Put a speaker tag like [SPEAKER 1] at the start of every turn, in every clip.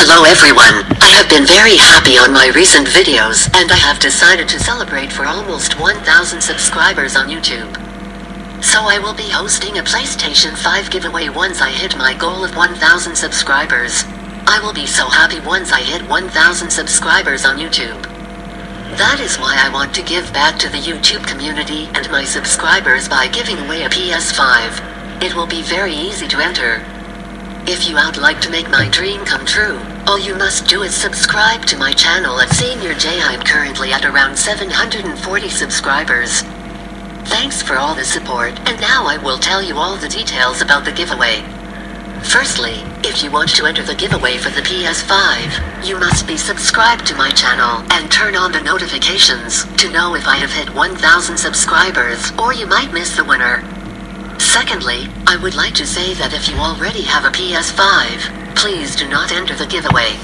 [SPEAKER 1] Hello everyone, I have been very happy on my recent videos and I have decided to celebrate for almost 1000 subscribers on YouTube. So I will be hosting a PlayStation 5 giveaway once I hit my goal of 1000 subscribers. I will be so happy once I hit 1000 subscribers on YouTube. That is why I want to give back to the YouTube community and my subscribers by giving away a PS5. It will be very easy to enter. If you would like to make my dream come true, all you must do is subscribe to my channel at Senior J. I'm currently at around 740 subscribers. Thanks for all the support, and now I will tell you all the details about the giveaway. Firstly, if you want to enter the giveaway for the PS5, you must be subscribed to my channel and turn on the notifications to know if I have hit 1000 subscribers or you might miss the winner. Secondly, I would like to say that if you already have a PS5, please do not enter the giveaway.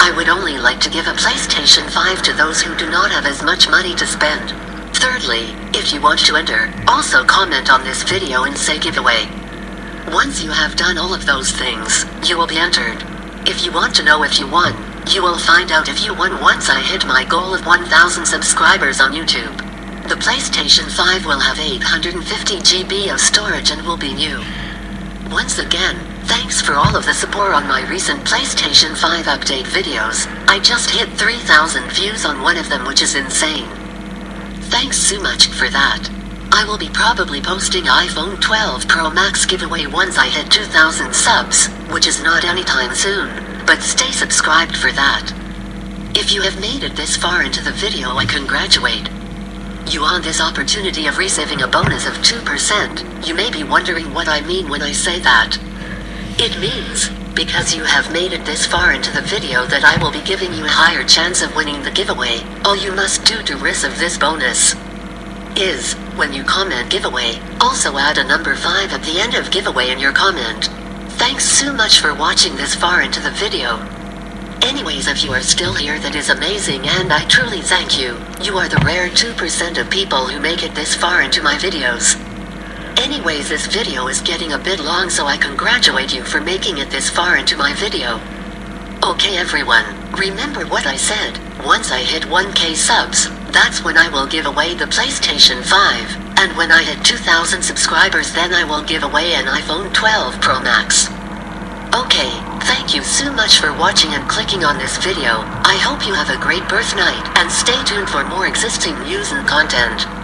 [SPEAKER 1] I would only like to give a PlayStation 5 to those who do not have as much money to spend. Thirdly, if you want to enter, also comment on this video and say giveaway. Once you have done all of those things, you will be entered. If you want to know if you won, you will find out if you won once I hit my goal of 1000 subscribers on YouTube. The PlayStation 5 will have 850 GB of storage and will be new. Once again, thanks for all of the support on my recent PlayStation 5 update videos. I just hit 3000 views on one of them which is insane. Thanks so much for that. I will be probably posting iPhone 12 Pro Max giveaway once I hit 2000 subs, which is not anytime soon, but stay subscribed for that. If you have made it this far into the video I congratulate. You on this opportunity of receiving a bonus of 2%. You may be wondering what I mean when I say that. It means, because you have made it this far into the video that I will be giving you a higher chance of winning the giveaway, all you must do to receive this bonus is, when you comment giveaway, also add a number 5 at the end of giveaway in your comment. Thanks so much for watching this far into the video. Anyways if you are still here that is amazing and I truly thank you. You are the rare 2% of people who make it this far into my videos. Anyways this video is getting a bit long so I congratulate you for making it this far into my video. Okay everyone, remember what I said, once I hit 1k subs, that's when I will give away the PlayStation 5, and when I hit 2000 subscribers then I will give away an iPhone 12 Pro Max. Okay, thank you so much for watching and clicking on this video, I hope you have a great birth night and stay tuned for more existing news and content.